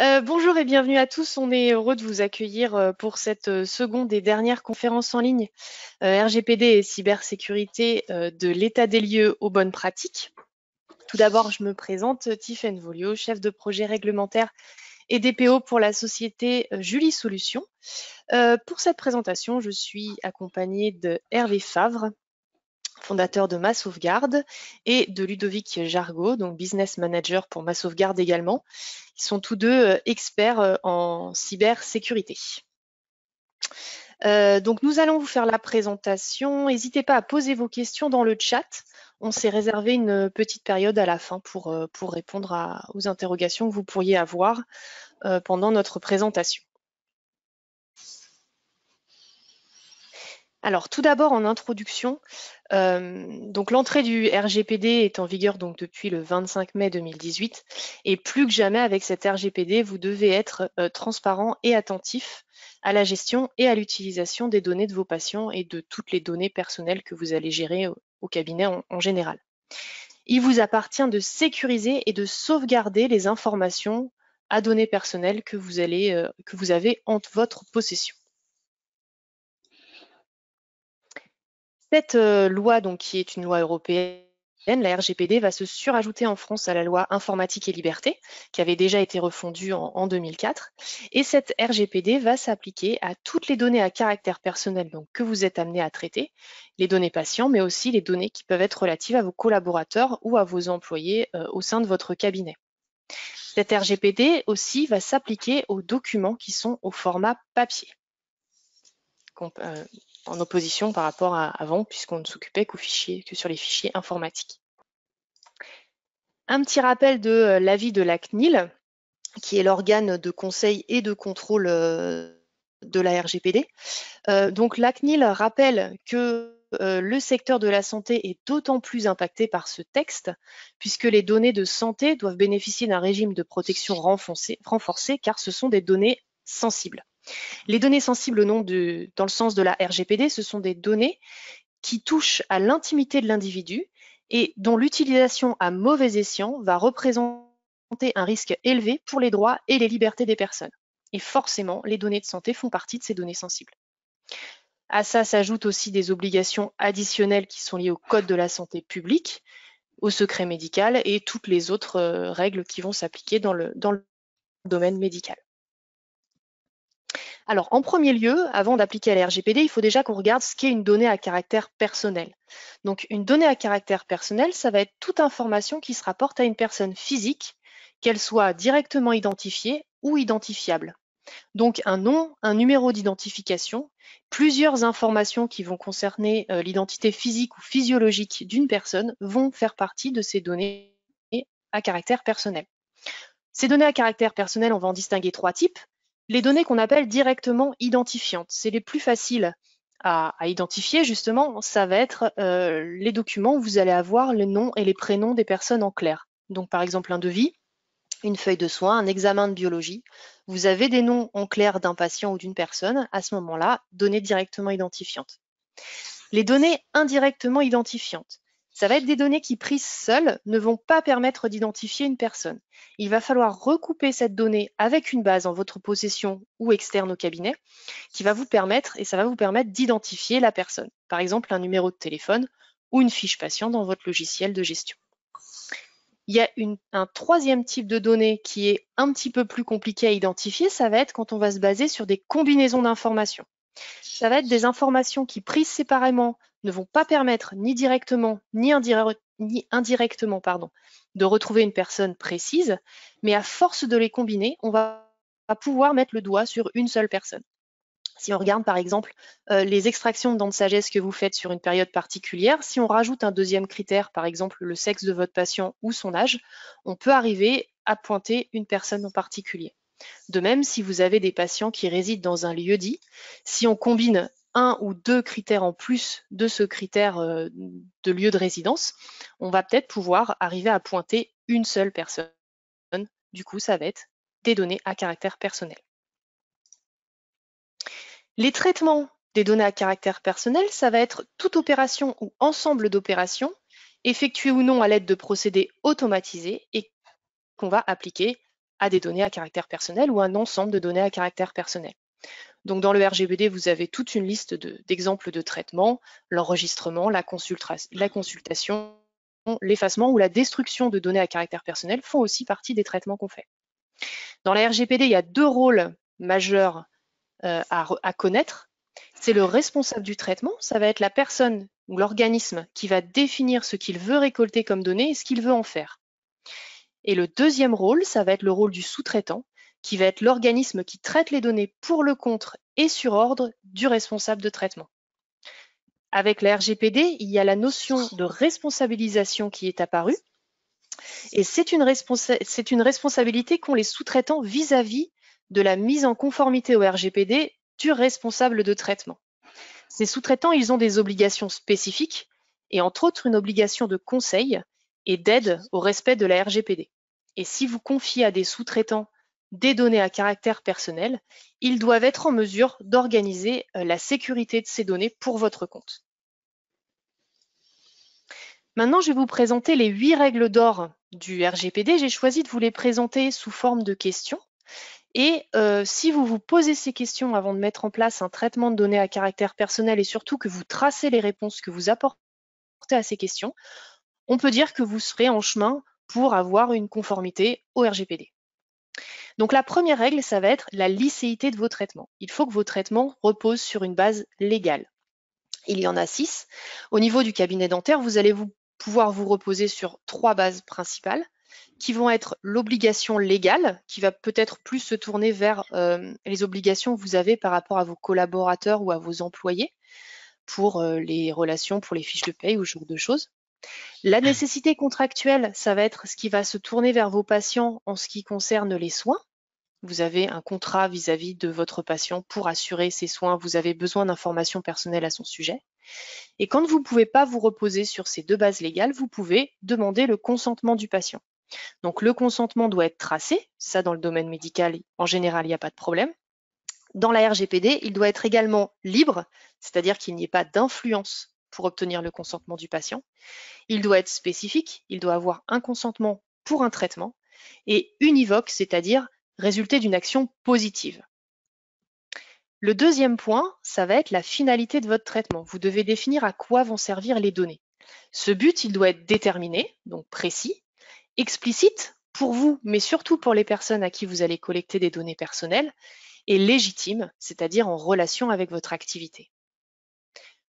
Euh, bonjour et bienvenue à tous. On est heureux de vous accueillir euh, pour cette euh, seconde et dernière conférence en ligne RGPD et cybersécurité de l'état des lieux aux bonnes pratiques. Tout d'abord, je me présente, Tiffaine Volio, chef de projet réglementaire et DPO pour la société Julie Solutions. pour cette présentation, je suis accompagnée de Hervé Favre, fondateur de Ma Sauvegarde, et de Ludovic Jargot, donc business manager pour Ma Sauvegarde également. Ils sont tous deux euh, experts euh, en cybersécurité. Euh, donc nous allons vous faire la présentation. N'hésitez pas à poser vos questions dans le chat. On s'est réservé une petite période à la fin pour, pour répondre aux interrogations que vous pourriez avoir pendant notre présentation. Alors, tout d'abord, en introduction, euh, donc l'entrée du RGPD est en vigueur donc depuis le 25 mai 2018 et plus que jamais avec cet RGPD, vous devez être euh, transparent et attentif à la gestion et à l'utilisation des données de vos patients et de toutes les données personnelles que vous allez gérer au, cabinet en, général. Il vous appartient de sécuriser et de sauvegarder les informations à données personnelles que vous, euh, que vous avez en votre possession. Cette euh, loi, donc, qui est une loi européenne, la RGPD, va se surajouter en France à la loi informatique et liberté, qui avait déjà été refondue en, 2004. Et cette RGPD va s'appliquer à toutes les données à caractère personnel donc, que vous êtes amené à traiter, les données patients, mais aussi les données qui peuvent être relatives à vos collaborateurs ou à vos employés euh, au sein de votre cabinet. Cette RGPD aussi va s'appliquer aux documents qui sont au format papier. En opposition par rapport à avant, puisqu'on ne s'occupait qu'aux fichiers, que sur les fichiers informatiques. Un petit rappel de euh, l'avis de la CNIL, qui est l'organe de conseil et de contrôle euh, de la RGPD. Euh, donc la CNIL rappelle que le secteur de la santé est d'autant plus impacté par ce texte, puisque les données de santé doivent bénéficier d'un régime de protection renforcé, car ce sont des données sensibles. Les données sensibles dans le sens de la RGPD, ce sont des données qui touchent à l'intimité de l'individu et dont l'utilisation à mauvais escient va représenter un risque élevé pour les droits et les libertés des personnes. Et forcément, les données de santé font partie de ces données sensibles. À ça s'ajoutent aussi des obligations additionnelles qui sont liées au Code de la santé publique, au secret médical et toutes les autres euh, règles qui vont s'appliquer dans le domaine médical. Alors, en premier lieu, avant d'appliquer la RGPD, il faut déjà qu'on regarde ce qu'est une donnée à caractère personnel. Donc, une donnée à caractère personnel, ça va être toute information qui se rapporte à une personne physique, qu'elle soit directement identifiée ou identifiable. Donc, un nom, un numéro d'identification, plusieurs informations qui vont concerner euh, l'identité physique ou physiologique d'une personne vont faire partie de ces données à caractère personnel. Ces données à caractère personnel, on va en distinguer trois types. Les données qu'on appelle directement identifiantes, c'est les plus faciles à, identifier justement, ça va être euh, les documents où vous allez avoir les noms et les prénoms des personnes en clair. Donc par exemple un devis, une feuille de soins, un examen de biologie. Vous avez des noms en clair d'un patient ou d'une personne, à ce moment-là, données directement identifiantes. Les données indirectement identifiantes. Ça va être des données qui, prises seules, ne vont pas permettre d'identifier une personne. Il va falloir recouper cette donnée avec une base en votre possession ou externe au cabinet, qui va vous permettre, et ça va vous permettre d'identifier la personne. Par exemple, un numéro de téléphone ou une fiche patient dans votre logiciel de gestion. Il y a un troisième type de données qui est un petit peu plus compliqué à identifier, ça va être quand on va se baser sur des combinaisons d'informations. Ça va être des informations qui, prises séparément, ne vont pas permettre ni directement ni, indirectement de retrouver une personne précise, mais à force de les combiner, on va pouvoir mettre le doigt sur une seule personne. Si on regarde par exemple euh, les extractions de dents de sagesse que vous faites sur une période particulière, si on rajoute un deuxième critère, par exemple le sexe de votre patient ou son âge, on peut arriver à pointer une personne en particulier. De même, si vous avez des patients qui résident dans un lieu dit, si on combine un ou deux critères en plus de ce critère euh, de lieu de résidence, on va peut-être pouvoir arriver à pointer une seule personne. Du coup, ça va être des données à caractère personnel. Les traitements des données à caractère personnel, ça va être toute opération ou ensemble d'opérations effectuées ou non à l'aide de procédés automatisés et qu'on va appliquer à des données à caractère personnel ou un ensemble de données à caractère personnel. Donc dans le RGPD, vous avez toute une liste d'exemples de, traitements, l'enregistrement, la, consultation, l'effacement ou la destruction de données à caractère personnel font aussi partie des traitements qu'on fait. Dans la RGPD, il y a deux rôles majeurs euh, à, connaître. C'est le responsable du traitement, ça va être la personne ou l'organisme qui va définir ce qu'il veut récolter comme données et ce qu'il veut en faire. Et le deuxième rôle, ça va être le rôle du sous-traitant, qui va être l'organisme qui traite les données pour le contre et sur ordre du responsable de traitement. Avec la RGPD, il y a la notion de responsabilisation qui est apparue. Et c'est une, une, responsabilité qu'ont les sous-traitants vis-à-vis de la mise en conformité au RGPD du responsable de traitement. Ces sous-traitants, ils ont des obligations spécifiques et entre autres une obligation de conseil et d'aide au respect de la RGPD. Et si vous confiez à des sous-traitants des données à caractère personnel, ils doivent être en mesure d'organiser euh, la sécurité de ces données pour votre compte. Maintenant, je vais vous présenter les huit règles d'or du RGPD. J'ai choisi de vous les présenter sous forme de questions. Et euh, si vous vous posez ces questions avant de mettre en place un traitement de données à caractère personnel et surtout que vous tracez les réponses que vous apportez à ces questions, on peut dire que vous serez en chemin pour avoir une conformité au RGPD. Donc la première règle, ça va être la licéité de vos traitements. Il faut que vos traitements reposent sur une base légale. Il y en a six. Au niveau du cabinet dentaire, vous allez vous pouvoir vous reposer sur trois bases principales qui vont être l'obligation légale, qui va peut-être plus se tourner vers euh, les obligations que vous avez par rapport à vos collaborateurs ou à vos employés pour euh, les relations, pour les fiches de paye ou ce genre de choses. La nécessité contractuelle, ça va être ce qui va se tourner vers vos patients en ce qui concerne les soins. Vous avez un contrat vis-à-vis de votre patient pour assurer ses soins. Vous avez besoin d'informations personnelles à son sujet. Et quand vous ne pouvez pas vous reposer sur ces deux bases légales, vous pouvez demander le consentement du patient. Donc le consentement doit être tracé. Ça, dans le domaine médical, en général, il n'y a pas de problème. Dans la RGPD, il doit être également libre, c'est-à-dire qu'il n'y ait pas d'influence pour obtenir le consentement du patient. Il doit être spécifique, il doit avoir un consentement pour un traitement et univoque, c'est-à-dire résulter d'une action positive. Le deuxième point, ça va être la finalité de votre traitement. Vous devez définir à quoi vont servir les données. Ce but, il doit être déterminé, donc précis, explicite pour vous, mais surtout pour les personnes à qui vous allez collecter des données personnelles, et légitime, c'est-à-dire en relation avec votre activité.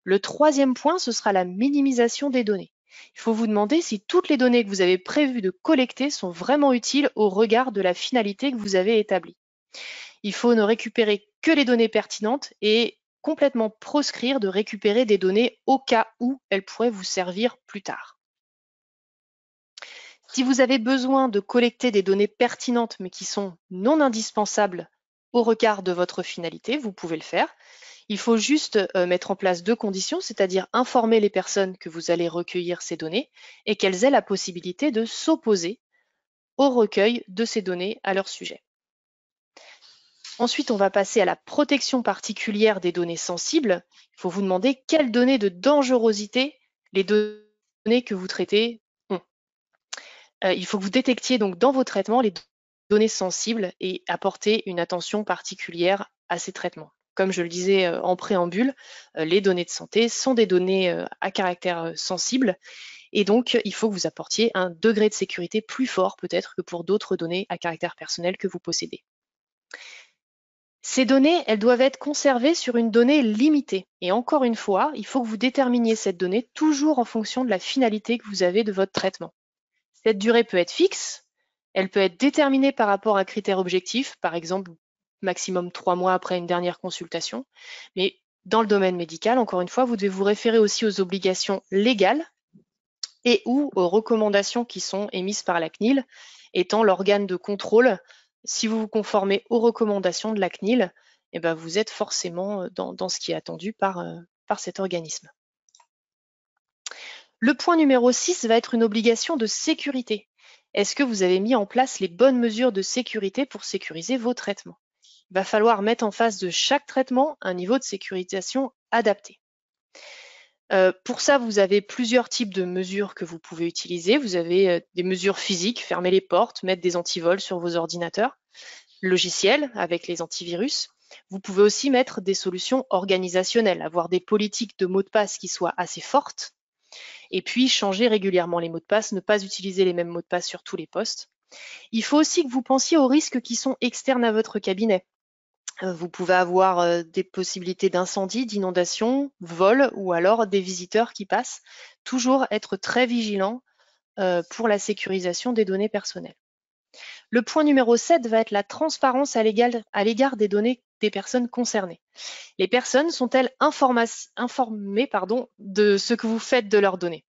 Le troisième point, ce sera la minimisation des données. Il faut vous demander si toutes les données que vous avez prévu de collecter sont vraiment utiles au regard de la finalité que vous avez établie. Il faut ne récupérer que les données pertinentes et complètement proscrire de récupérer des données au cas où elles pourraient vous servir plus tard. Si vous avez besoin de collecter des données pertinentes mais qui sont non indispensables au regard de votre finalité, vous pouvez le faire. Il faut juste euh, mettre en place deux conditions, c'est-à-dire informer les personnes que vous allez recueillir ces données et qu'elles aient la possibilité de s'opposer au recueil de ces données à leur sujet. Ensuite, on va passer à la protection particulière des données sensibles. Il faut vous demander quelles données de dangerosité les données que vous traitez ont. Euh, il faut que vous détectiez donc dans vos traitements les données sensibles et apporter une attention particulière à ces traitements. Comme je le disais euh, en préambule, euh, les données de santé sont des données euh, à caractère sensible et donc il faut que vous apportiez un degré de sécurité plus fort peut-être que pour d'autres données à caractère personnel que vous possédez. Ces données, elles doivent être conservées sur une donnée limitée. Et encore une fois, il faut que vous déterminiez cette donnée toujours en fonction de la finalité que vous avez de votre traitement. Cette durée peut être fixe, elle peut être déterminée par rapport à un critère objectif, par exemple maximum trois mois après une dernière consultation. Mais dans le domaine médical, encore une fois, vous devez vous référer aussi aux obligations légales et ou aux recommandations qui sont émises par la CNIL, étant l'organe de contrôle. Si vous vous conformez aux recommandations de la CNIL, eh ben vous êtes forcément dans, dans ce qui est attendu par, euh, par cet organisme. Le point numéro 6 va être une obligation de sécurité. Est-ce que vous avez mis en place les bonnes mesures de sécurité pour sécuriser vos traitements? Va falloir mettre en face de chaque traitement un niveau de sécurisation adapté. Euh, pour ça, vous avez plusieurs types de mesures que vous pouvez utiliser. Vous avez euh, des mesures physiques, fermer les portes, mettre des antivols sur vos ordinateurs, logiciels avec les antivirus. Vous pouvez aussi mettre des solutions organisationnelles, avoir des politiques de mots de passe qui soient assez fortes, et puis changer régulièrement les mots de passe, ne pas utiliser les mêmes mots de passe sur tous les postes. Il faut aussi que vous pensiez aux risques qui sont externes à votre cabinet. Euh, vous pouvez avoir euh, des possibilités d'incendie, d'inondation, vol ou alors des visiteurs qui passent. Toujours être très vigilant euh, pour la sécurisation des données personnelles. Le point numéro 7 va être la transparence à l'égard des données des personnes concernées. Les personnes sont-elles informées de ce que vous faites de leurs données?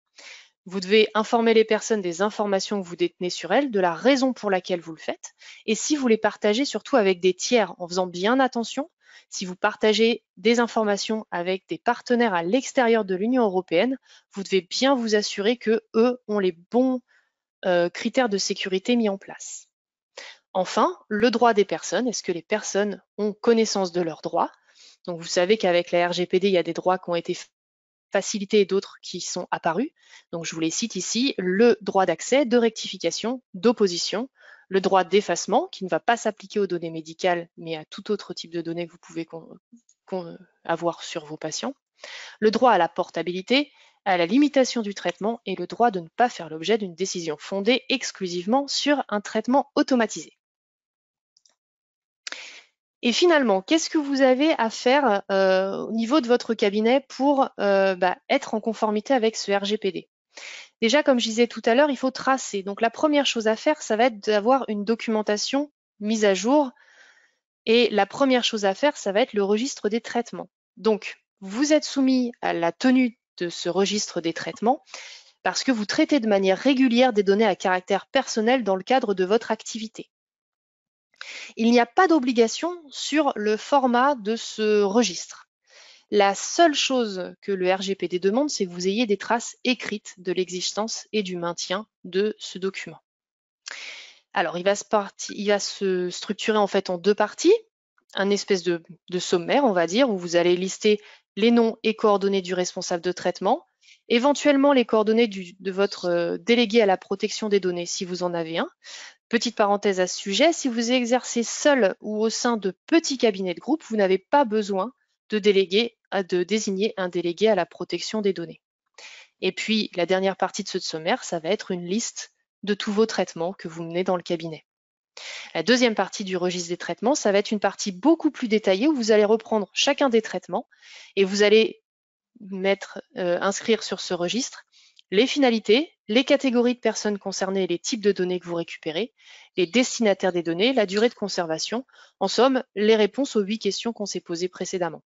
Vous devez informer les personnes des informations que vous détenez sur elles, de la raison pour laquelle vous le faites, et si vous les partagez surtout avec des tiers en faisant bien attention, si vous partagez des informations avec des partenaires à l'extérieur de l'Union européenne, vous devez bien vous assurer que eux ont les bons euh, critères de sécurité mis en place. Enfin, le droit des personnes. Est-ce que les personnes ont connaissance de leurs droits? Donc, vous savez qu'avec la RGPD, il y a des droits qui ont été facilités et d'autres qui sont apparus. Donc je vous les cite ici, le droit d'accès, de rectification, d'opposition, le droit d'effacement qui ne va pas s'appliquer aux données médicales mais à tout autre type de données que vous pouvez avoir sur vos patients, le droit à la portabilité, à la limitation du traitement et le droit de ne pas faire l'objet d'une décision fondée exclusivement sur un traitement automatisé. Et finalement, qu'est-ce que vous avez à faire euh, au niveau de votre cabinet pour euh, bah, être en conformité avec ce RGPD Déjà, comme je disais tout à l'heure, il faut tracer. Donc la première chose à faire, ça va être d'avoir une documentation mise à jour. Et la première chose à faire, ça va être le registre des traitements. Donc, vous êtes soumis à la tenue de ce registre des traitements parce que vous traitez de manière régulière des données à caractère personnel dans le cadre de votre activité. Il n'y a pas d'obligation sur le format de ce registre. La seule chose que le RGPD demande, c'est que vous ayez des traces écrites de l'existence et du maintien de ce document. Alors, il va se, structurer en fait en deux parties. Un espèce de, sommaire, on va dire, où vous allez lister les noms et coordonnées du responsable de traitement, éventuellement les coordonnées de votre euh, délégué à la protection des données si vous en avez un. Petite parenthèse à ce sujet, si vous exercez seul ou au sein de petits cabinets de groupe, vous n'avez pas besoin de, déléguer, de désigner un délégué à la protection des données. Et puis, la dernière partie de ce sommaire, ça va être une liste de tous vos traitements que vous menez dans le cabinet. La deuxième partie du registre des traitements, ça va être une partie beaucoup plus détaillée où vous allez reprendre chacun des traitements et vous allez mettre, euh, inscrire sur ce registre les finalités, les catégories de personnes concernées les types de données que vous récupérez, les destinataires des données, la durée de conservation, en somme, les réponses aux huit questions qu'on s'est posées précédemment.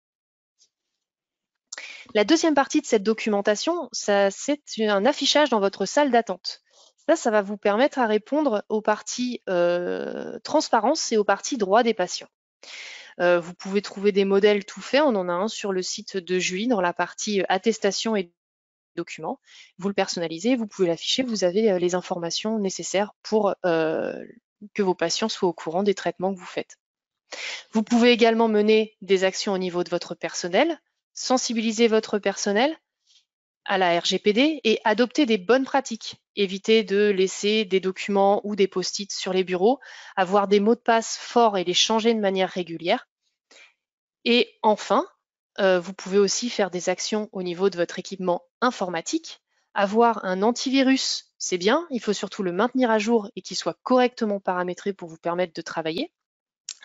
La deuxième partie de cette documentation, c'est un affichage dans votre salle d'attente. Ça, ça va vous permettre à répondre aux parties euh, transparence et aux parties droits des patients. Euh, vous pouvez trouver des modèles tout faits. On en a un sur le site de Julie dans la partie euh, attestation et documents. Vous le personnalisez, vous pouvez l'afficher, vous avez euh, les informations nécessaires pour que vos patients soient au courant des traitements que vous faites. Vous pouvez également mener des actions au niveau de votre personnel, sensibiliser votre personnel à la RGPD et adopter des bonnes pratiques. Éviter de laisser des documents ou des post-it sur les bureaux, avoir des mots de passe forts et les changer de manière régulière. Et enfin, euh, vous pouvez aussi faire des actions au niveau de votre équipement informatique. Avoir un antivirus, c'est bien, il faut surtout le maintenir à jour et qu'il soit correctement paramétré pour vous permettre de travailler.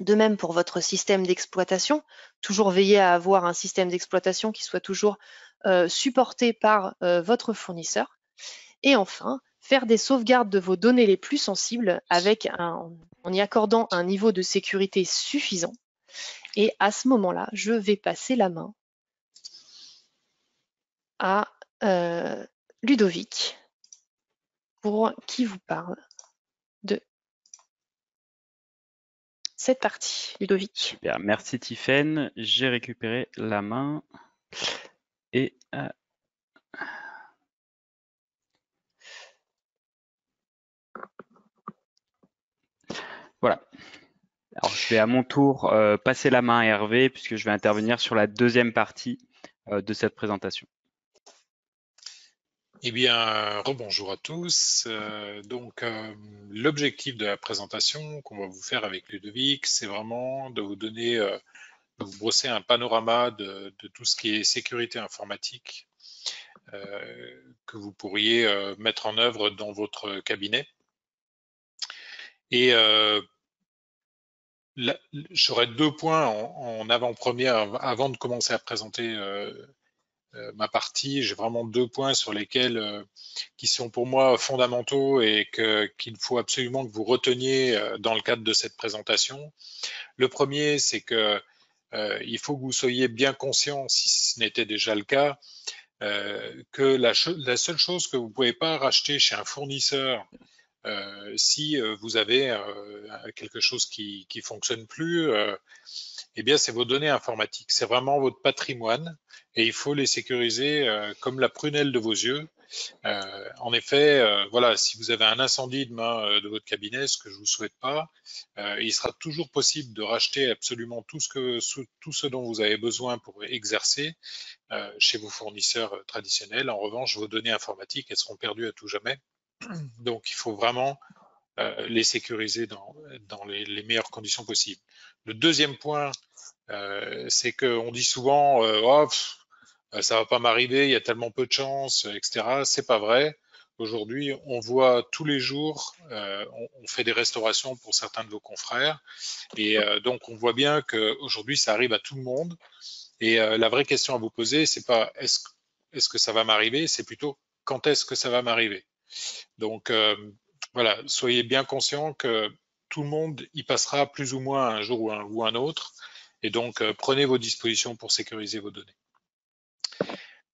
De même pour votre système d'exploitation, toujours veiller à avoir un système d'exploitation qui soit toujours euh, supporté par euh, votre fournisseur. Et enfin, faire des sauvegardes de vos données les plus sensibles avec en y accordant un niveau de sécurité suffisant. Et à ce moment-là, je vais passer la main à euh, Ludovic pour qui vous parle de cette partie. Ludovic? Merci Tiffaine. J'ai récupéré la main et euh, voilà. Alors je vais à mon tour euh, passer la main à Hervé puisque je vais intervenir sur la deuxième partie de cette présentation. Eh bien, rebonjour à tous. Euh, donc, euh, l'objectif de la présentation qu'on va vous faire avec Ludovic, c'est vraiment de vous donner, euh, de vous brosser un panorama de, tout ce qui est sécurité informatique que vous pourriez mettre en œuvre dans votre cabinet. Et j'aurais deux points en, en avant-première avant de commencer à présenter euh, ma partie, j'ai vraiment deux points sur lesquels euh, qui sont pour moi fondamentaux et qu'il faut absolument que vous reteniez euh, dans le cadre de cette présentation. Le premier, c'est que il faut que vous soyez bien conscient, si ce n'était déjà le cas, que la, la, seule chose que vous ne pouvez pas racheter chez un fournisseur si vous avez quelque chose qui ne fonctionne plus, eh c'est vos données informatiques. C'est vraiment votre patrimoine et il faut les sécuriser euh, comme la prunelle de vos yeux. Euh, en effet, euh, voilà, si vous avez un incendie demain de votre cabinet, ce que je vous souhaite pas, il sera toujours possible de racheter absolument tout ce tout ce dont vous avez besoin pour exercer chez vos fournisseurs traditionnels. En revanche, vos données informatiques, elles seront perdues à tout jamais. Donc, il faut vraiment les sécuriser dans, les, meilleures conditions possibles. Le deuxième point, euh, c'est qu'on dit souvent, euh, oh, euh, ça va pas m'arriver, il y a tellement peu de chance, etc. C'est pas vrai. Aujourd'hui, on voit tous les jours, on, fait des restaurations pour certains de vos confrères, et donc on voit bien qu'aujourd'hui, ça arrive à tout le monde. Et la vraie question à vous poser, c'est pas est-ce est-ce que ça va m'arriver, c'est plutôt quand est-ce que ça va m'arriver. Donc voilà, soyez bien conscient que tout le monde y passera plus ou moins un jour ou un, autre. Et donc, euh, prenez vos dispositions pour sécuriser vos données.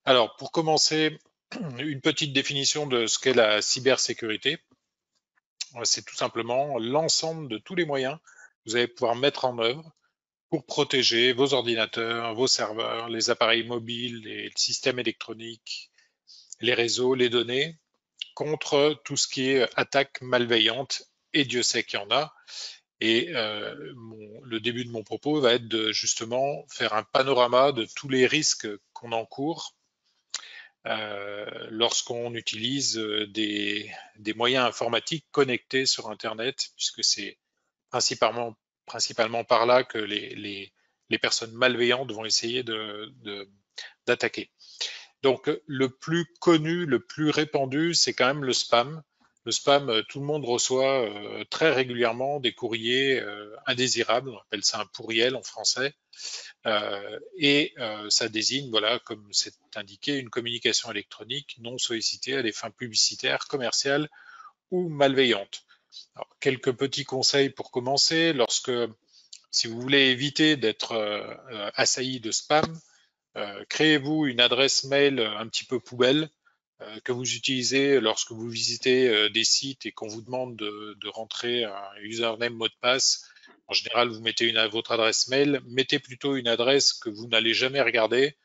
Alors, pour commencer, une petite définition de ce qu'est la cybersécurité. C'est tout simplement l'ensemble de tous les moyens que vous allez pouvoir mettre en œuvre pour protéger vos ordinateurs, vos serveurs, les appareils mobiles, les systèmes électroniques, les réseaux, les données, contre tout ce qui est attaque malveillante et Dieu sait qu'il y en a. Et euh, le début de mon propos va être de justement faire un panorama de tous les risques qu'on encourt euh, lorsqu'on utilise euh, des, moyens informatiques connectés sur Internet, puisque c'est principalement, par là que les, personnes malveillantes vont essayer d'attaquer. Donc le plus connu, le plus répandu, c'est quand même le spam. Le spam, euh, tout le monde reçoit euh, très régulièrement des courriers euh, indésirables, on appelle ça un pourriel en français, et ça désigne, voilà, comme c'est indiqué, une communication électronique non sollicitée à des fins publicitaires, commerciales ou malveillantes. quelques petits conseils pour commencer. Lorsque, si vous voulez éviter d'être assailli de spam, créez-vous une adresse mail un petit peu poubelle euh, que vous utilisez lorsque vous visitez euh, des sites et qu'on vous demande de, rentrer un username mot de passe, en général, vous mettez votre adresse mail, mettez plutôt une adresse que vous n'allez jamais regarder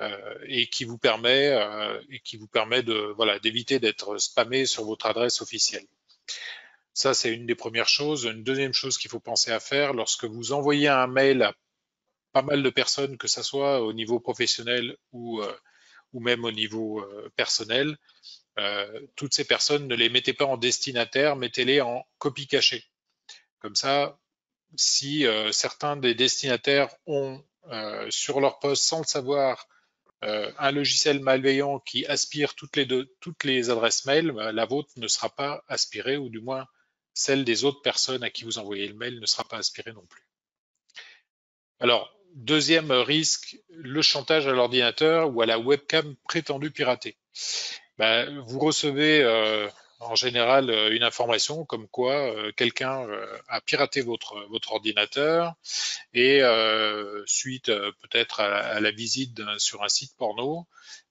euh, et qui vous permet vous permet d'éviter d'être spammé sur votre adresse officielle. Ça, c'est une des premières choses. Une deuxième chose qu'il faut penser à faire lorsque vous envoyez un mail à pas mal de personnes, que ce soit au niveau professionnel ou ou même au niveau euh, personnel, euh, toutes ces personnes, ne les mettez pas en destinataire, mettez-les en copie cachée. Comme ça, si euh, certains des destinataires ont sur leur poste, sans le savoir, un logiciel malveillant qui aspire toutes les, deux, toutes les adresses mail, bah, la vôtre ne sera pas aspirée, ou du moins celle des autres personnes à qui vous envoyez le mail ne sera pas aspirée non plus. Alors, Deuxième risque, le chantage à l'ordinateur ou à la webcam prétendue piratée. Ben, vous recevez euh, en général euh, une information comme quoi euh, quelqu'un a piraté votre, votre ordinateur et suite peut-être à, la visite sur un site porno,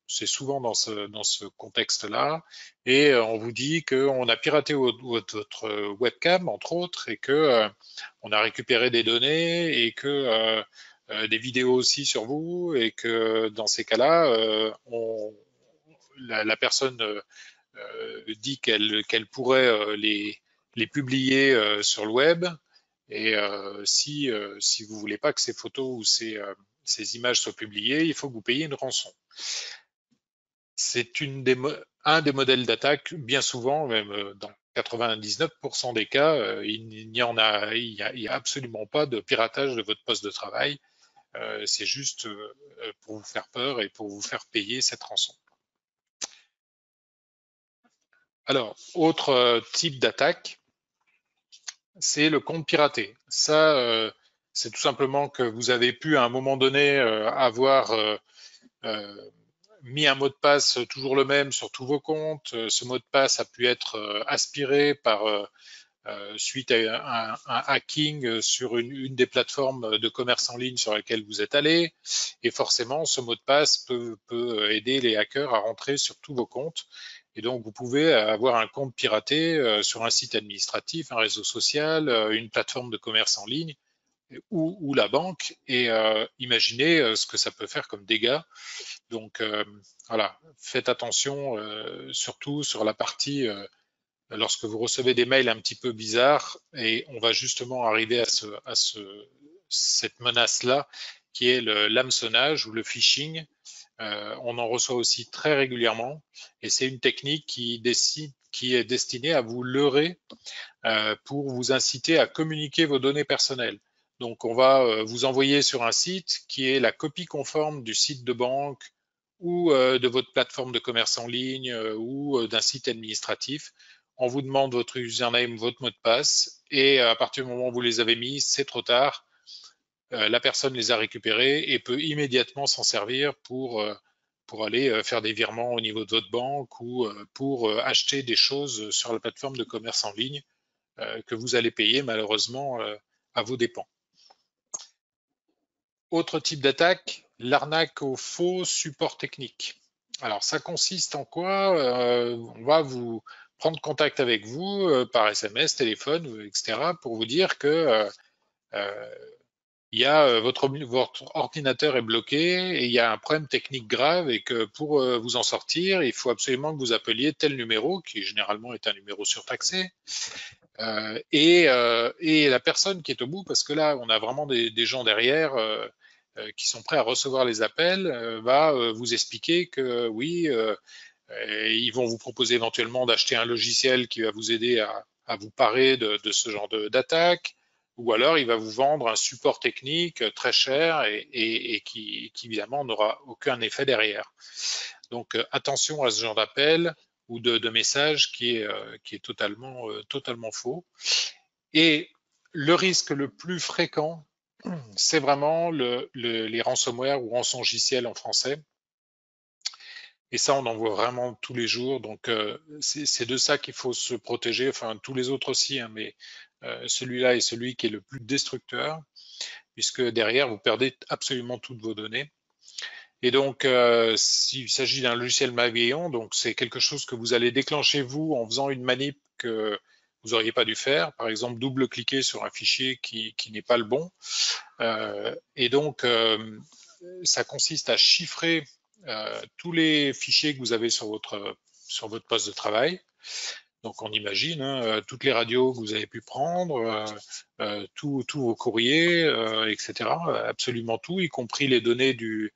c'est souvent dans ce, dans ce contexte-là, et on vous dit qu'on a piraté votre, webcam, entre autres, et que on a récupéré des données et que euh, des vidéos aussi sur vous et que dans ces cas-là, euh, la, personne euh, dit qu'elle pourrait les, publier sur le web et si, si vous voulez pas que ces photos ou ces, images soient publiées, il faut que vous payiez une rançon. C'est un des modèles d'attaque, bien souvent, même dans 99% des cas, il n'y a, absolument pas de piratage de votre poste de travail. C'est juste pour vous faire peur et pour vous faire payer cette rançon. Alors, autre type d'attaque, c'est le compte piraté. Ça, c'est tout simplement que vous avez pu à un moment donné avoir mis un mot de passe toujours le même sur tous vos comptes. Euh, ce mot de passe a pu être euh, aspiré par euh, suite à un, hacking sur une, des plateformes de commerce en ligne sur lesquelles vous êtes allé. Et forcément, ce mot de passe peut, peut, aider les hackers à rentrer sur tous vos comptes. Et donc, vous pouvez avoir un compte piraté sur un site administratif, un réseau social, une plateforme de commerce en ligne ou, la banque et euh, imaginez euh, ce que ça peut faire comme dégâts. Donc euh, voilà, faites attention surtout sur la partie lorsque vous recevez des mails un petit peu bizarres et on va justement arriver à, ce, à ce, cette menace-là qui est l'hameçonnage ou le phishing. on en reçoit aussi très régulièrement et c'est une technique qui, décide, qui est destinée à vous leurrer pour vous inciter à communiquer vos données personnelles. Donc, on va euh, vous envoyer sur un site qui est la copie conforme du site de banque ou euh, de votre plateforme de commerce en ligne euh, ou d'un site administratif. On vous demande votre username, votre mot de passe, et à partir du moment où vous les avez mis, c'est trop tard. la personne les a récupérés et peut immédiatement s'en servir pour, pour aller faire des virements au niveau de votre banque ou pour acheter des choses sur la plateforme de commerce en ligne que vous allez payer malheureusement à vos dépens. Autre type d'attaque, l'arnaque au faux support technique. Alors ça consiste en quoi? Euh, On va vous prendre contact avec vous euh, par SMS, téléphone, etc. pour vous dire que euh, il y a votre, ordinateur est bloqué et il y a un problème technique grave et que pour vous en sortir, il faut absolument que vous appeliez tel numéro qui généralement est un numéro surtaxé. Et, la personne qui est au bout, parce que là, on a vraiment des, gens derrière euh, qui sont prêts à recevoir les appels euh, va euh, vous expliquer que oui, ils vont vous proposer éventuellement d'acheter un logiciel qui va vous aider à, vous parer de, ce genre d'attaque, ou alors il va vous vendre un support technique très cher et, et, et qui, évidemment n'aura aucun effet derrière. Donc attention à ce genre d'appel ou de, de, message qui est, qui est totalement, totalement faux. Et le risque le plus fréquent c'est vraiment les ransomware ou rançongiciels en français. Et ça, on en voit vraiment tous les jours. Donc, euh, c'est de ça qu'il faut se protéger. Enfin, tous les autres aussi, hein, mais euh, celui-là est celui qui est le plus destructeur, puisque derrière, vous perdez absolument toutes vos données. Et donc, euh, s'il s'agit d'un logiciel malveillant, donc c'est quelque chose que vous allez déclencher vous en faisant une manip que vous n'auriez pas dû faire. Par exemple, double-cliquer sur un fichier qui, n'est pas le bon. Et donc, ça consiste à chiffrer tous les fichiers que vous avez sur votre, sur votre poste de travail. Donc, on imagine hein, toutes les radios que vous avez pu prendre, tous vos courriers, etc. Absolument tout, y compris les données du,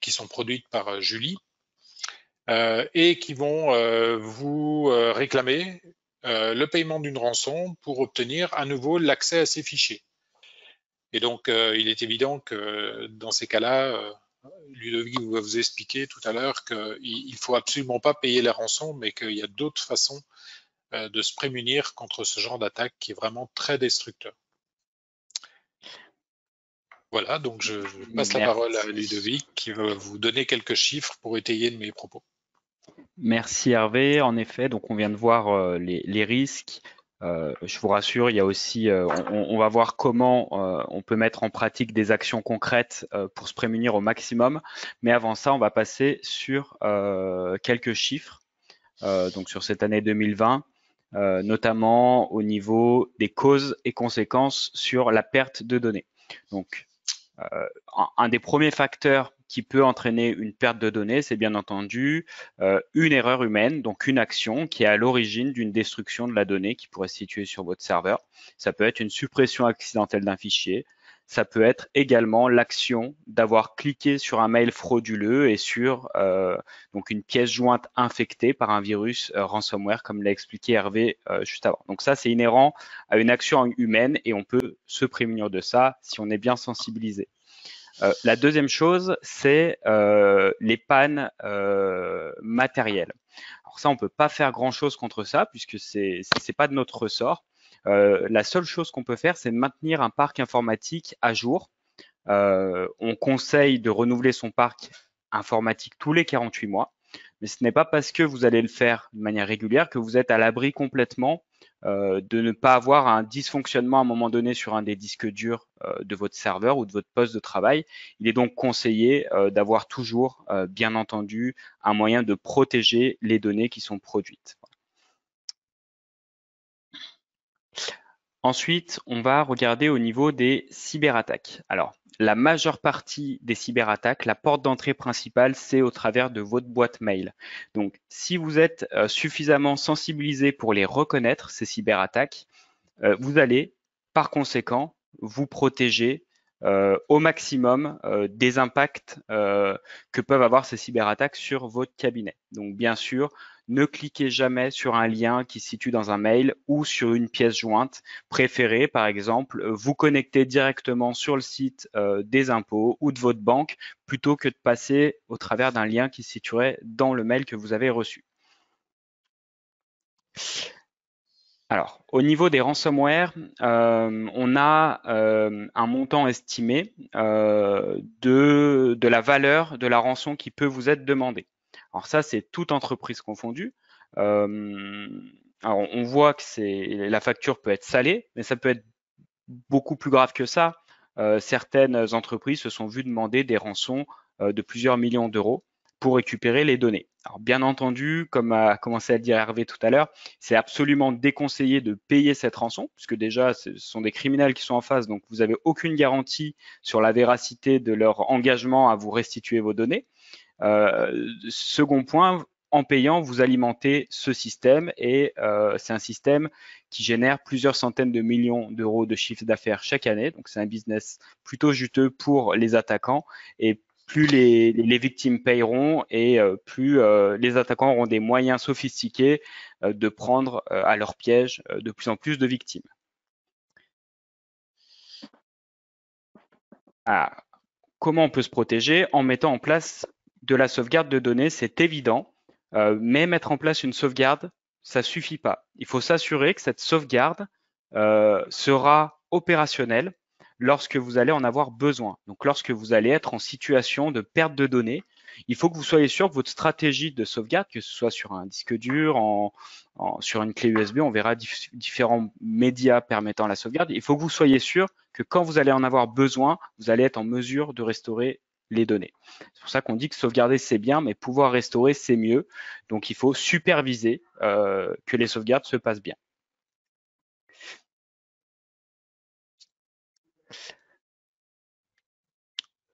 qui sont produites par Julie. et qui vont vous réclamer euh, le paiement d'une rançon pour obtenir à nouveau l'accès à ces fichiers. Et donc, euh, il est évident que dans ces cas-là, euh, Ludovic va vous expliquer tout à l'heure qu'il ne faut absolument pas payer la rançon, mais qu'il y a d'autres façons de se prémunir contre ce genre d'attaque qui est vraiment très destructeur. Voilà, donc je, passe la parole à Ludovic qui va vous donner quelques chiffres pour étayer mes propos. Merci Hervé. En effet, donc on vient de voir euh, les, risques. Euh, je vous rassure, il y a aussi, euh, on, va voir comment on peut mettre en pratique des actions concrètes pour se prémunir au maximum. Mais avant ça, on va passer sur quelques chiffres. donc sur cette année 2020, notamment au niveau des causes et conséquences sur la perte de données. Donc un des premiers facteurs qui peut entraîner une perte de données, c'est bien entendu euh, une erreur humaine, donc une action qui est à l'origine d'une destruction de la donnée qui pourrait se situer sur votre serveur. Ça peut être une suppression accidentelle d'un fichier, ça peut être également l'action d'avoir cliqué sur un mail frauduleux et sur euh, donc une pièce jointe infectée par un virus euh, ransomware, comme l'a expliqué Hervé juste avant. Donc ça, c'est inhérent à une action humaine et on peut se prémunir de ça si on est bien sensibilisé. La deuxième chose, c'est les pannes matérielles. Alors ça, on peut pas faire grand-chose contre ça puisque c'est c'est pas de notre ressort. Euh, la seule chose qu'on peut faire, c'est maintenir un parc informatique à jour. Euh, on conseille de renouveler son parc informatique tous les 48 mois, mais ce n'est pas parce que vous allez le faire de manière régulière que vous êtes à l'abri complètement euh, de ne pas avoir un dysfonctionnement à un moment donné sur un des disques durs de votre serveur ou de votre poste de travail. Il est donc conseillé d'avoir toujours, bien entendu, un moyen de protéger les données qui sont produites. Ensuite, on va regarder au niveau des cyberattaques. Alors, la majeure partie des cyberattaques, la porte d'entrée principale, c'est au travers de votre boîte mail. Donc, si vous êtes euh, suffisamment sensibilisé pour les reconnaître, ces cyberattaques, euh, vous allez, par conséquent, vous protéger euh, au maximum des impacts que peuvent avoir ces cyberattaques sur votre cabinet. Donc, bien sûr, ne cliquez jamais sur un lien qui se situe dans un mail ou sur une pièce jointe. Préférez, par exemple, vous connecter directement sur le site euh, des impôts ou de votre banque plutôt que de passer au travers d'un lien qui se situerait dans le mail que vous avez reçu. Alors, au niveau des ransomware, euh, on a euh, un montant estimé de la valeur de la rançon qui peut vous être demandée. Alors ça, c'est toute entreprise confondue. Alors on voit que la facture peut être salée, mais ça peut être beaucoup plus grave que ça. Certaines entreprises se sont vues demander des rançons de plusieurs millions d'euros pour récupérer les données. Alors bien entendu, comme a commencé à dire Hervé tout à l'heure, c'est absolument déconseillé de payer cette rançon, puisque déjà ce sont des criminels qui sont en face, donc vous n'avez aucune garantie sur la véracité de leur engagement à vous restituer vos données. Euh, second point, en payant, vous alimentez ce système et euh, c'est un système qui génère plusieurs centaines de millions d'euros de chiffre d'affaires chaque année. Donc c'est un business plutôt juteux pour les attaquants et plus les, victimes payeront et euh, plus les attaquants auront des moyens sophistiqués de prendre à leur piège de plus en plus de victimes. Ah, comment on peut se protéger? En mettant en place de la sauvegarde de données, c'est évident, euh, mais mettre en place une sauvegarde, ça suffit pas. Il faut s'assurer que cette sauvegarde euh, sera opérationnelle lorsque vous allez en avoir besoin. Donc lorsque vous allez être en situation de perte de données, il faut que vous soyez sûr que votre stratégie de sauvegarde, que ce soit sur un disque dur, en, sur une clé USB, on verra différents médias permettant la sauvegarde. Il faut que vous soyez sûr que quand vous allez en avoir besoin, vous allez être en mesure de restaurer les données. C'est pour ça qu'on dit que sauvegarder c'est bien, mais pouvoir restaurer c'est mieux. Donc il faut superviser euh, que les sauvegardes se passent bien.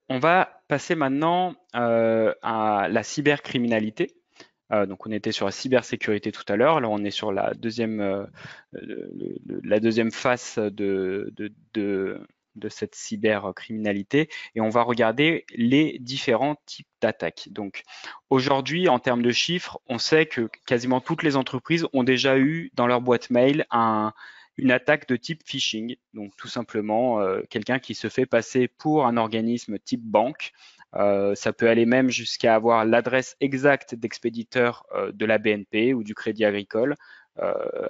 On va passer maintenant euh, à la cybercriminalité. Euh, donc on était sur la cybersécurité tout à l'heure, là on est sur la deuxième, la deuxième face de, de de cette cybercriminalité et on va regarder les différents types d'attaques. Donc aujourd'hui, en termes de chiffres, on sait que quasiment toutes les entreprises ont déjà eu dans leur boîte mail une attaque de type phishing. Donc tout simplement euh, quelqu'un qui se fait passer pour un organisme type banque. Euh, ça peut aller même jusqu'à avoir l'adresse exacte d'expéditeur euh, de la BNP ou du Crédit Agricole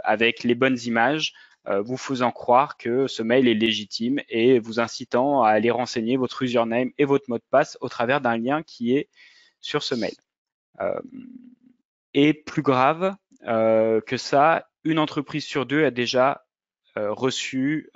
avec les bonnes images vous faisant croire que ce mail est légitime et vous incitant à aller renseigner votre username et votre mot de passe au travers d'un lien qui est sur ce mail. Euh, et plus grave euh, que ça, une entreprise sur deux a déjà reçu,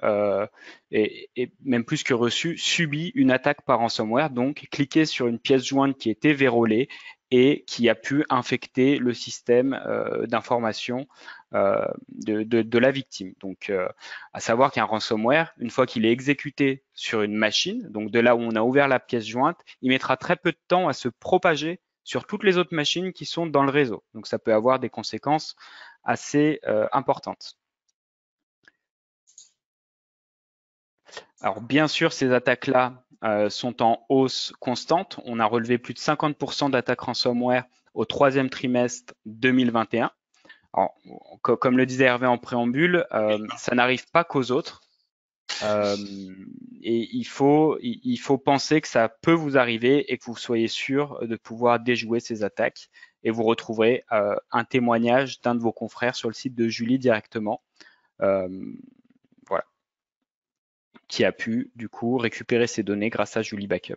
et, et, même plus que reçu, subi une attaque par ransomware. Donc, cliquez sur une pièce jointe qui était vérolée et qui a pu infecter le système euh, d'information euh, de, la victime. Donc, euh, à savoir qu'un ransomware, une fois qu'il est exécuté sur une machine, donc de là où on a ouvert la pièce jointe, il mettra très peu de temps à se propager sur toutes les autres machines qui sont dans le réseau. Donc, ça peut avoir des conséquences assez importantes. Alors bien sûr, ces attaques-là euh, sont en hausse constante. On a relevé plus de 50% d'attaques ransomware au troisième trimestre 2021. Alors, comme le disait Hervé en préambule, euh, ça n'arrive pas qu'aux autres. Euh, et il faut, penser que ça peut vous arriver et que vous soyez sûr de pouvoir déjouer ces attaques. Et vous retrouverez un témoignage d'un de vos confrères sur le site de Julie directement. Qui a pu, du coup, récupérer ces données grâce à Julie Backup.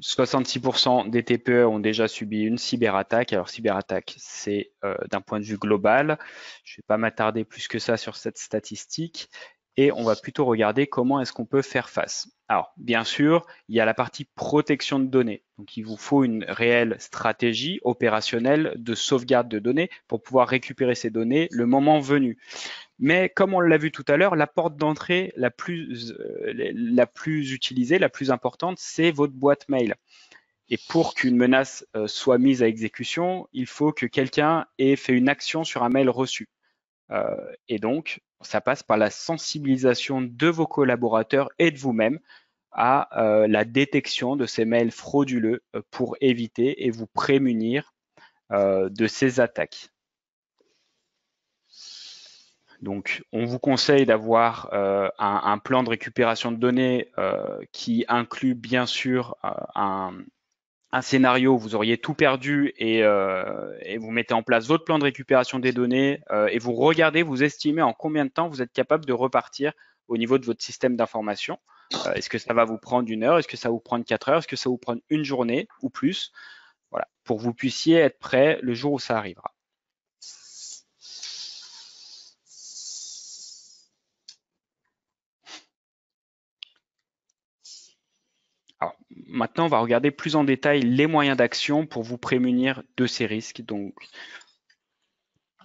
66% des TPE ont déjà subi une cyberattaque. Alors cyberattaque, c'est euh, d'un point de vue global. Je ne vais pas m'attarder plus que ça sur cette statistique et on va plutôt regarder comment est-ce qu'on peut faire face. Alors, bien sûr, il y a la partie protection de données. Donc, il vous faut une réelle stratégie opérationnelle de sauvegarde de données pour pouvoir récupérer ces données le moment venu. Mais comme on l'a vu tout à l'heure, la porte d'entrée la plus, euh, la plus utilisée, la plus importante, c'est votre boîte mail. Et pour qu'une menace euh, soit mise à exécution, il faut que quelqu'un ait fait une action sur un mail reçu. Euh, et donc, ça passe par la sensibilisation de vos collaborateurs et de vous-même à euh, la détection de ces mails frauduleux euh, pour éviter et vous prémunir de ces attaques. Donc, on vous conseille d'avoir un, plan de récupération de données qui inclut bien sûr un, un scénario où vous auriez tout perdu euh, et, vous mettez en place votre plan de récupération des données euh, et vous regardez, vous estimez en combien de temps vous êtes capable de repartir au niveau de votre système d'information. Euh, est-ce que ça va vous prendre une heure? Est-ce que ça va vous prendre quatre heures? Est-ce que ça va vous prendre une journée ou plus? Voilà, pour que vous puissiez être prêt le jour où ça arrivera. Maintenant, on va regarder plus en détail les moyens d'action pour vous prémunir de ces risques. Donc,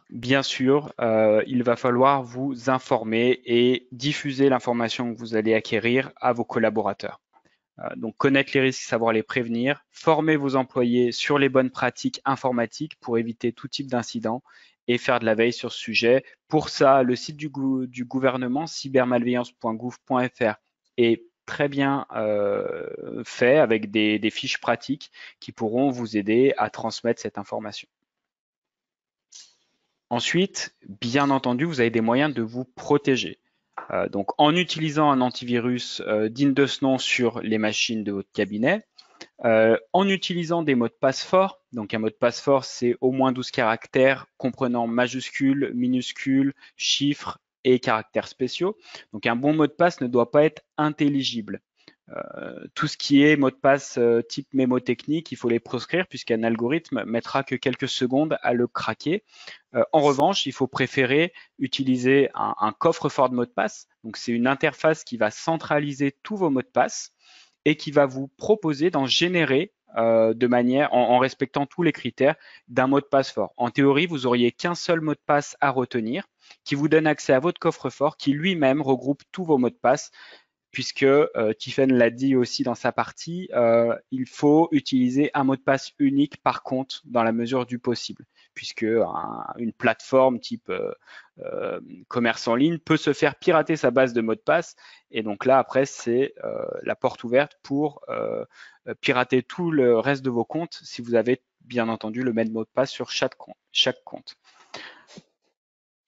bien sûr, euh, il va falloir vous informer et diffuser l'information que vous allez acquérir à vos collaborateurs. Euh, donc, connaître les risques, savoir les prévenir, former vos employés sur les bonnes pratiques informatiques pour éviter tout type d'incident et faire de la veille sur ce sujet. Pour ça, le site du, du gouvernement cybermalveillance.gouv.fr est très bien euh, fait avec des, fiches pratiques qui pourront vous aider à transmettre cette information. Ensuite, bien entendu, vous avez des moyens de vous protéger. Euh, donc, en utilisant un antivirus euh, digne de ce nom sur les machines de votre cabinet, en utilisant des mots de passe forts. Donc, un mot de passe fort, c'est au moins 12 caractères comprenant majuscules, minuscules, chiffres et caractères spéciaux. Donc un bon mot de passe ne doit pas être intelligible. Euh, tout ce qui est mot de passe euh, type mémotechnique, il faut les proscrire puisqu'un algorithme mettra que quelques secondes à le craquer. Euh, en revanche, il faut préférer utiliser un, un coffre-fort de mot de passe. Donc c'est une interface qui va centraliser tous vos mots de passe et qui va vous proposer d'en générer euh, de manière en, respectant tous les critères d'un mot de passe fort. En théorie, vous auriez qu'un seul mot de passe à retenir qui vous donne accès à votre coffre-fort qui lui-même regroupe tous vos mots de passe puisque euh, Tiffen l'a dit aussi dans sa partie, euh, il faut utiliser un mot de passe unique par compte dans la mesure du possible puisque une plateforme type euh, euh, commerce en ligne peut se faire pirater sa base de mots de passe. Et donc là, après, c'est euh, la porte ouverte pour pirater tout le reste de vos comptes si vous avez bien entendu le même mot de passe sur chaque compte. Chaque compte.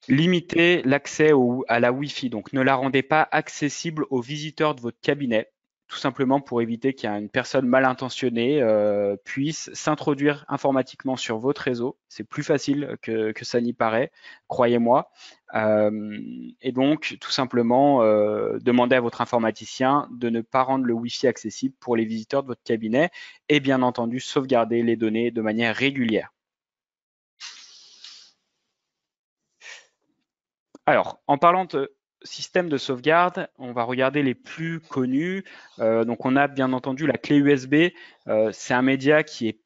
Limitez l'accès à la Wi-Fi, donc ne la rendez pas accessible aux visiteurs de votre cabinet tout simplement pour éviter qu'une personne mal intentionnée euh, puisse s'introduire informatiquement sur votre réseau. C'est plus facile que, ça n'y paraît, croyez-moi. Euh, et donc, tout simplement, euh, demandez à votre informaticien de ne pas rendre le Wi-Fi accessible pour les visiteurs de votre cabinet et bien entendu, sauvegarder les données de manière régulière. Alors, en parlant de système de sauvegarde, on va regarder les plus connus. Euh, donc on a bien entendu la clé USB. Euh, c'est un média qui est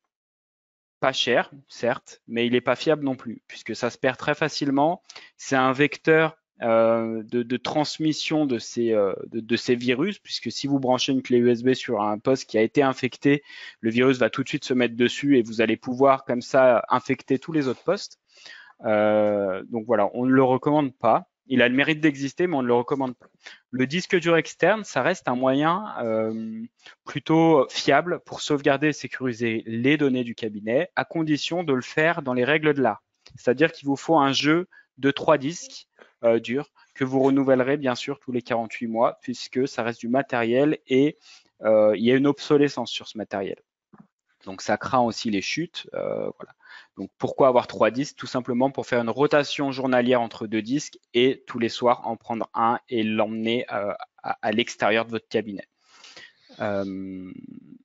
pas cher, certes, mais il n'est pas fiable non plus, puisque ça se perd très facilement. C'est un vecteur euh, de, transmission de ces, de, de, ces virus, puisque si vous branchez une clé USB sur un poste qui a été infecté, le virus va tout de suite se mettre dessus et vous allez pouvoir comme ça infecter tous les autres postes. donc voilà, on ne le recommande pas. Il a le mérite d'exister, mais on ne le recommande pas. Le disque dur externe, ça reste un moyen euh, plutôt fiable pour sauvegarder et sécuriser les données du cabinet, à condition de le faire dans les règles de l'art. C'est-à-dire qu'il vous faut un jeu de trois disques euh, durs que vous renouvellerez bien sûr tous les 48 mois, puisque ça reste du matériel et euh, il y a une obsolescence sur ce matériel. Donc ça craint aussi les chutes. voilà. Donc pourquoi avoir trois disques? Tout simplement pour faire une rotation journalière entre deux disques et tous les soirs en prendre un et l'emmener euh, à, l'extérieur de votre cabinet. Euh,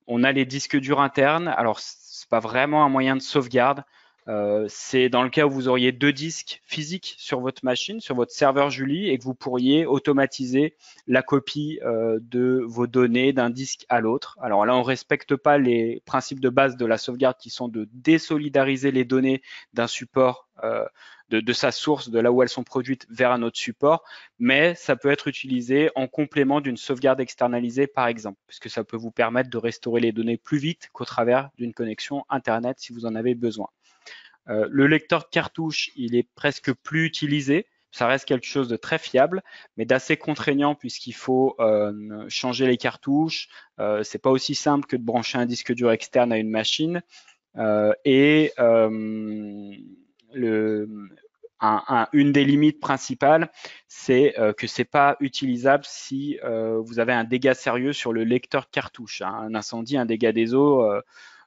on a les disques durs internes. Alors c'est pas vraiment un moyen de sauvegarde. Euh, c'est dans le cas où vous auriez deux disques physiques sur votre machine, sur votre serveur Julie, et que vous pourriez automatiser la copie euh, de vos données d'un disque à l'autre. Alors là, on ne respecte pas les principes de base de la sauvegarde qui sont de désolidariser les données d'un support, de, de, sa source, de là où elles sont produites, vers un autre support, mais ça peut être utilisé en complément d'une sauvegarde externalisée, par exemple, puisque ça peut vous permettre de restaurer les données plus vite qu'au travers d'une connexion Internet si vous en avez besoin. Euh, le lecteur de cartouche, il est presque plus utilisé. Ça reste quelque chose de très fiable, mais d'assez contraignant puisqu'il faut euh, changer les cartouches. Euh, c'est pas aussi simple que de brancher un disque dur externe à une machine. et une des limites principales, c'est que c'est pas utilisable si vous avez un dégât sérieux sur le lecteur cartouche. Hein. Un incendie, un dégât des eaux,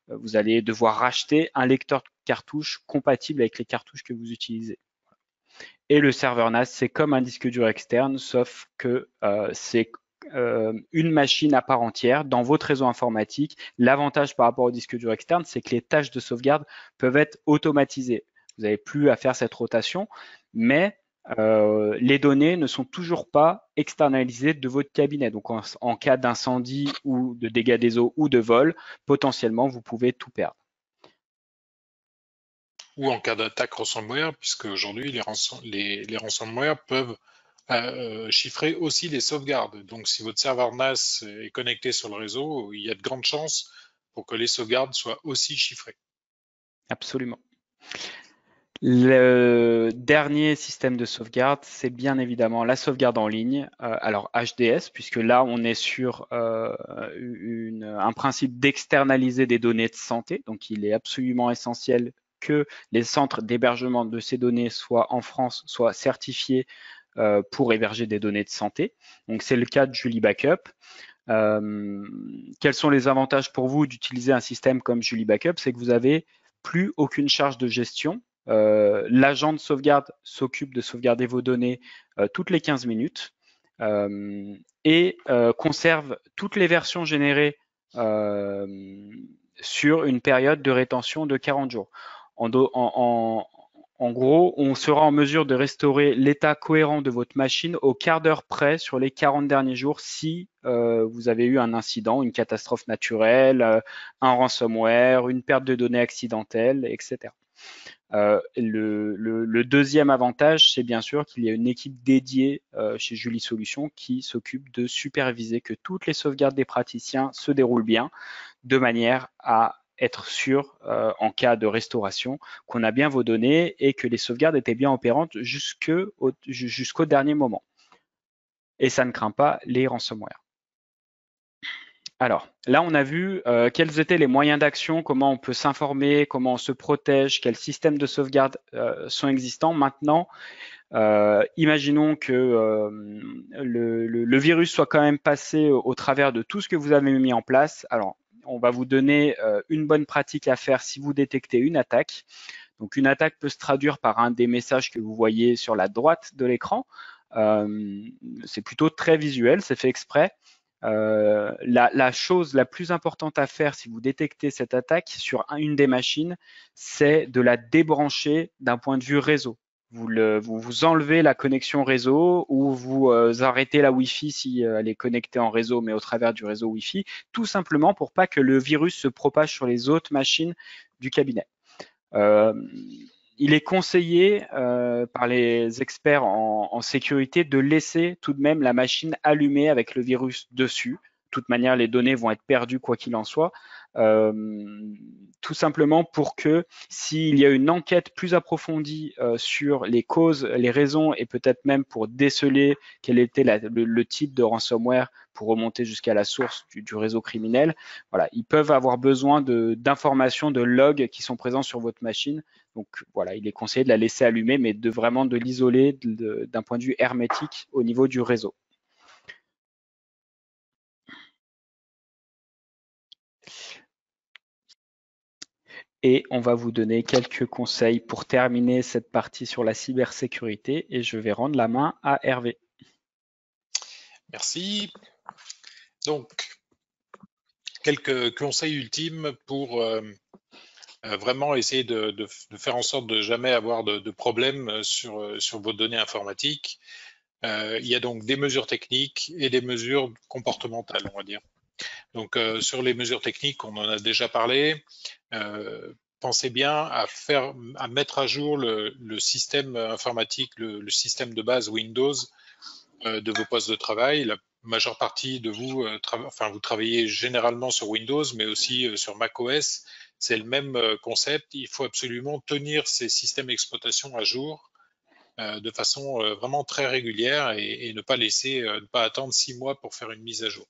vous allez devoir racheter un lecteur cartouche compatible avec les cartouches que vous utilisez. Et le serveur NAS, c'est comme un disque dur externe, sauf que euh, c'est euh, une machine à part entière dans votre réseau informatique. L'avantage par rapport au disque dur externe, c'est que les tâches de sauvegarde peuvent être automatisées. Vous n'avez plus à faire cette rotation, mais euh, les données ne sont toujours pas externalisées de votre cabinet. Donc en cas d'incendie ou de dégâts des eaux ou de vol, potentiellement, vous pouvez tout perdre ou en cas d'attaque ransomware, puisque aujourd'hui les, les, ransomware peuvent euh, chiffrer aussi les sauvegardes. Donc si votre serveur NAS est connecté sur le réseau, il y a de grandes chances pour que les sauvegardes soient aussi chiffrées. Absolument. Le dernier système de sauvegarde, c'est bien évidemment la sauvegarde en ligne. Euh, alors HDS, puisque là on est sur euh, un principe d'externaliser des données de santé, donc il est absolument essentiel que les centres d'hébergement de ces données soient en France, soient certifiés euh, pour héberger des données de santé. Donc c'est le cas de Julie Backup. Euh, quels sont les avantages pour vous d'utiliser un système comme Julie Backup? C'est que vous n'avez plus aucune charge de gestion. Euh, l'agent de sauvegarde s'occupe de sauvegarder vos données toutes les 15 minutes et conserve toutes les versions générées sur une période de rétention de 40 jours. En, gros, on sera en mesure de restaurer l'état cohérent de votre machine au quart d'heure près sur les 40 derniers jours si euh, vous avez eu un incident, une catastrophe naturelle, euh, un ransomware, une perte de données accidentelle, etc. Euh, le, deuxième avantage, c'est bien sûr qu'il y a une équipe dédiée chez Julie Solutions qui s'occupe de superviser que toutes les sauvegardes des praticiens se déroulent bien de manière à être sûr euh, en cas de restauration qu'on a bien vos données et que les sauvegardes étaient bien opérantes jusqu'au dernier moment. Et ça ne craint pas les ransomware. Alors là, on a vu euh, quels étaient les moyens d'action, comment on peut s'informer, comment on se protège, quels systèmes de sauvegarde euh, sont existants. Maintenant, imaginons que le, virus soit quand même passé au, travers de tout ce que vous avez mis en place. Alors, on va vous donner euh, une bonne pratique à faire si vous détectez une attaque. Donc une attaque peut se traduire par un des messages que vous voyez sur la droite de l'écran. Euh, c'est plutôt très visuel, c'est fait exprès. Euh, la, chose la plus importante à faire si vous détectez cette attaque sur une des machines, c'est de la débrancher d'un point de vue réseau vous, vous, enlevez la connexion réseau ou vous euh, arrêtez la Wi-Fi si euh, elle est connectée en réseau, mais au travers du réseau Wi-Fi, tout simplement pour pas que le virus se propage sur les autres machines du cabinet. Il est conseillé par les experts en, en, sécurité de laisser tout de même la machine allumée avec le virus dessus. De toute manière, les données vont être perdues quoi qu'il en soit. tout simplement pour que s'il y a une enquête plus approfondie euh, sur les causes, les raisons et peut-être même pour déceler quel était le, type de ransomware pour remonter jusqu'à la source du, réseau criminel, voilà, ils peuvent avoir besoin d'informations, de, logs qui sont présents sur votre machine. Donc voilà, il est conseillé de la laisser allumer, mais de vraiment de l'isoler d'un point de vue hermétique au niveau du réseau. et on va vous donner quelques conseils pour terminer cette partie sur la cybersécurité et je vais rendre la main à Hervé. Merci. Donc, quelques conseils ultimes pour euh, vraiment essayer de, faire en sorte de jamais avoir de, problèmes sur, sur vos données informatiques. Euh, il y a donc des mesures techniques et des mesures comportementales, on va dire. Donc euh, sur les mesures techniques, on en a déjà parlé. Euh, pensez bien à mettre à jour le, système informatique, le, système de base Windows euh, de vos postes de travail. La majeure partie de vous, enfin vous travaillez généralement sur Windows, mais aussi sur macOS. C'est le même concept. Il faut absolument tenir ces systèmes d'exploitation à jour de façon vraiment très régulière et, ne pas laisser, ne pas attendre six mois pour faire une mise à jour.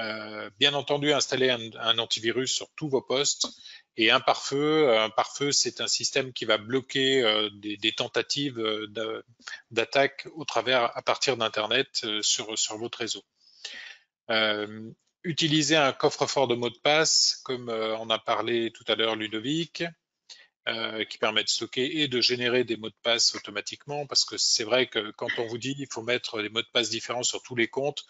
Euh, bien entendu, installer un, antivirus sur tous vos postes et un pare-feu. Un pare-feu, c'est un système qui va bloquer euh, des, tentatives euh, d'attaque au travers, à partir d'Internet sur, sur votre réseau. Utilisez un coffre-fort de mots de passe, comme on a parlé tout à l'heure Ludovic, qui permet de stocker et de générer des mots de passe automatiquement, parce que c'est vrai que quand on vous dit qu'il faut mettre des mots de passe différents sur tous les comptes,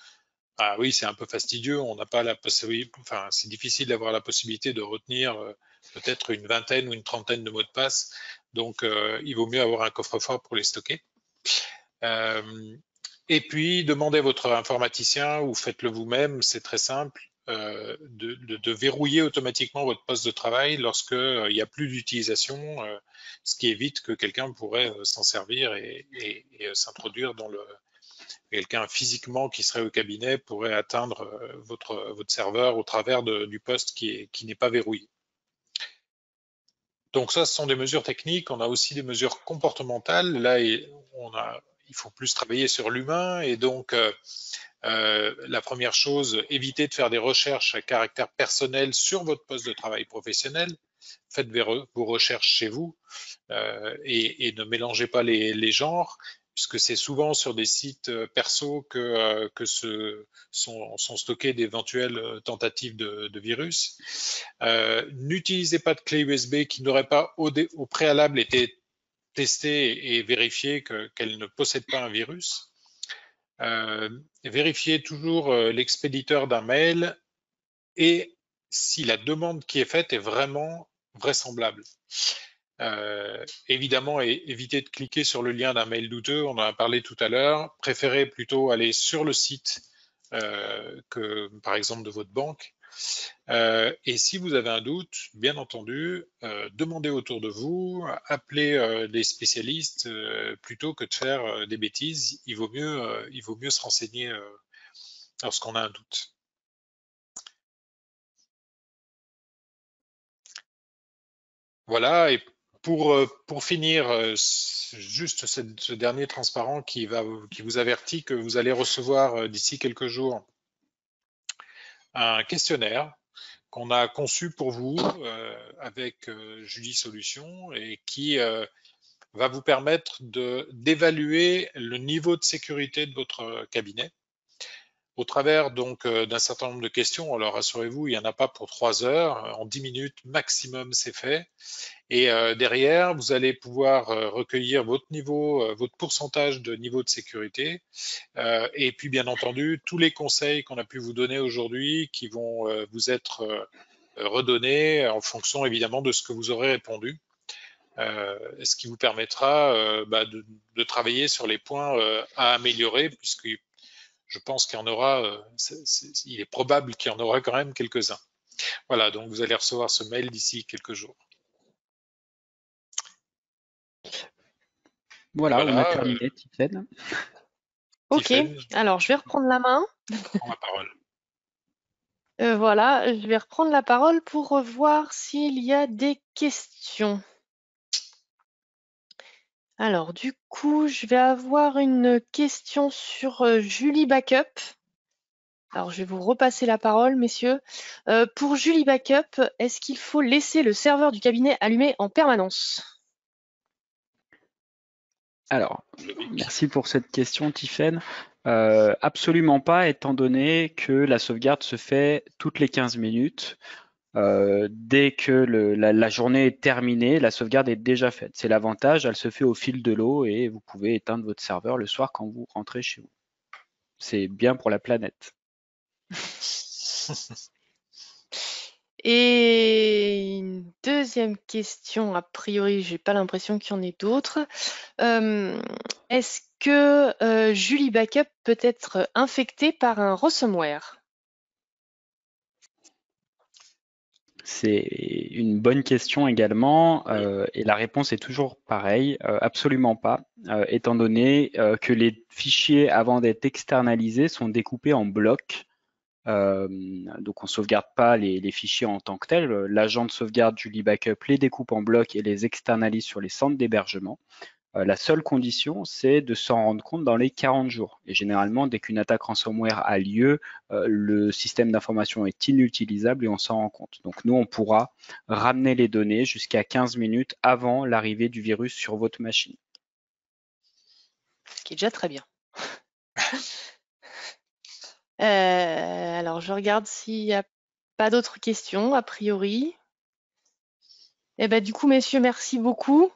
ah oui, c'est un peu fastidieux. On n'a pas la possibilité, enfin, c'est difficile d'avoir la possibilité de retenir euh, peut-être une vingtaine ou une trentaine de mots de passe. Donc, euh, il vaut mieux avoir un coffre-fort pour les stocker. Euh, et puis, demandez à votre informaticien ou faites-le vous-même, c'est très simple, de, verrouiller automatiquement votre poste de travail lorsqu'il n'y a plus d'utilisation, ce qui évite que quelqu'un pourrait s'en servir et s'introduire dans le, quelqu'un physiquement qui serait au cabinet pourrait atteindre euh, votre, votre serveur au travers du poste qui n'est pas verrouillé. Donc ça, ce sont des mesures techniques. On a aussi des mesures comportementales. Là, on a, il faut plus travailler sur l'humain. Et donc, euh, euh, la première chose, évitez de faire des recherches à caractère personnel sur votre poste de travail professionnel. Faites vos recherches chez vous et, ne mélangez pas les, genres puisque c'est souvent sur des sites euh, perso que, euh, sont, stockées d'éventuelles euh, tentatives de, virus. N'utilisez pas de clé USB qui n'aurait pas au, préalable été testée et vérifiée qu'elle ne possède pas un virus. vérifiez toujours l'expéditeur d'un mail et si la demande qui est faite est vraiment vraisemblable. Euh, évidemment, éviter de cliquer sur le lien d'un mail douteux, on en a parlé tout à l'heure. Préférez plutôt aller sur le site euh, que, par exemple, de votre banque. Euh, et si vous avez un doute, bien entendu, demandez autour de vous, appelez des spécialistes plutôt que de faire des bêtises. Il vaut mieux, il vaut mieux se renseigner lorsqu'on a un doute. Voilà, et pour, euh, pour finir, euh, juste ce, dernier transparent qui, va, qui vous avertit que vous allez recevoir euh, d'ici quelques jours un questionnaire qu'on a conçu pour vous avec Julie Solutions et qui va vous permettre d'évaluer le niveau de sécurité de votre cabinet au travers donc d'un certain nombre de questions. Alors rassurez-vous, il n'y en a pas pour trois heures. En dix minutes maximum, c'est fait. Et euh, derrière, vous allez pouvoir euh, recueillir votre niveau, euh, votre pourcentage de niveau de sécurité. et puis, bien entendu, tous les conseils qu'on a pu vous donner aujourd'hui qui vont vous être redonnés en fonction évidemment de ce que vous aurez répondu. ce qui vous permettra bah, de, de, travailler sur les points à améliorer, puisque je pense qu'il y en aura, il est probable qu'il y en aura quand même quelques-uns. Voilà, donc vous allez recevoir ce mail d'ici quelques jours. Voilà, on a terminé, euh... Ok, alors je vais reprendre la main. la parole. Euh, voilà, je vais reprendre la parole pour voir s'il y a des questions. Alors, du coup, je vais avoir une question sur euh, Julie Backup. Alors, je vais vous repasser la parole, messieurs. Euh, pour Julie Backup, est-ce qu'il faut laisser le serveur du cabinet allumé en permanence? Alors, merci pour cette question, Tiffaine. Euh, absolument pas, étant donné que la sauvegarde se fait toutes les 15 minutes. Euh, dès que la, journée est terminée, la sauvegarde est déjà faite. C'est l'avantage, elle se fait au fil de l'eau et vous pouvez éteindre votre serveur le soir quand vous rentrez chez vous. C'est bien pour la planète. Et une deuxième question, a priori, j'ai pas l'impression qu'il y en ait d'autres. Euh, est-ce que euh, Julie Backup peut être infectée par un ransomware? C'est une bonne question également, euh, et la réponse est toujours pareille, euh, absolument pas, euh, étant donné que les fichiers, avant d'être externalisés, sont découpés en blocs. Donc on sauvegarde pas les, les, fichiers en tant que tels. L'agent de sauvegarde Julie Backup les découpe en blocs et les externalise sur les centres d'hébergement. Euh, la seule condition, c'est de s'en rendre compte dans les 40 jours. Et généralement, dès qu'une attaque ransomware a lieu, euh, le système d'information est inutilisable et on s'en rend compte. Donc nous, on pourra ramener les données jusqu'à 15 minutes avant l'arrivée du virus sur votre machine. Ce qui est déjà très bien. Euh, alors, je regarde s'il n'y a pas d'autres questions, a priori. Eh ben, du coup, messieurs, merci beaucoup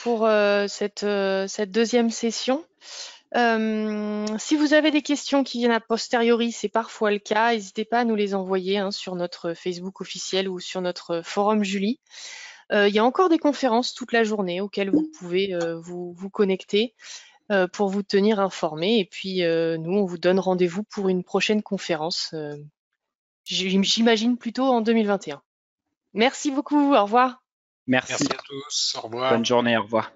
pour euh, cette, euh, cette, deuxième session. Si vous avez des questions qui viennent a posteriori, c'est parfois le cas, n'hésitez pas à nous les envoyer hein, sur notre Facebook officiel ou sur notre forum Julie. Il y a encore des conférences toute la journée auxquelles vous pouvez vous, connecter pour vous tenir informé. Et puis nous, on vous donne rendez-vous pour une prochaine conférence. J'imagine plutôt en 2021. Merci beaucoup. Au revoir. Merci. Merci à tous. Au revoir. Bonne journée. Au revoir.